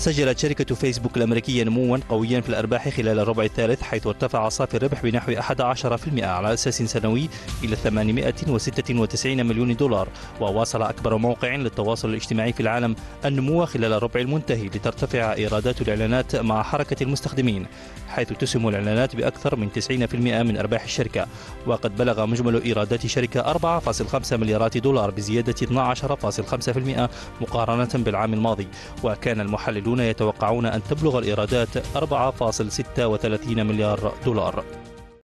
سجلت شركة فيسبوك الأمريكية نموا قويا في الأرباح خلال الربع الثالث حيث ارتفع صافي الربح بنحو 11% على أساس سنوي إلى 896 مليون دولار وواصل أكبر موقع للتواصل الاجتماعي في العالم النمو خلال الربع المنتهي لترتفع إيرادات الإعلانات مع حركة المستخدمين حيث تسهم الإعلانات بأكثر من 90% من أرباح الشركة وقد بلغ مجمل إيرادات الشركة 4.5 مليارات دولار بزيادة 12.5% مقارنة بالعام الماضي وكان المحللون يتوقعون أن تبلغ الإيرادات 4.36 مليار دولار.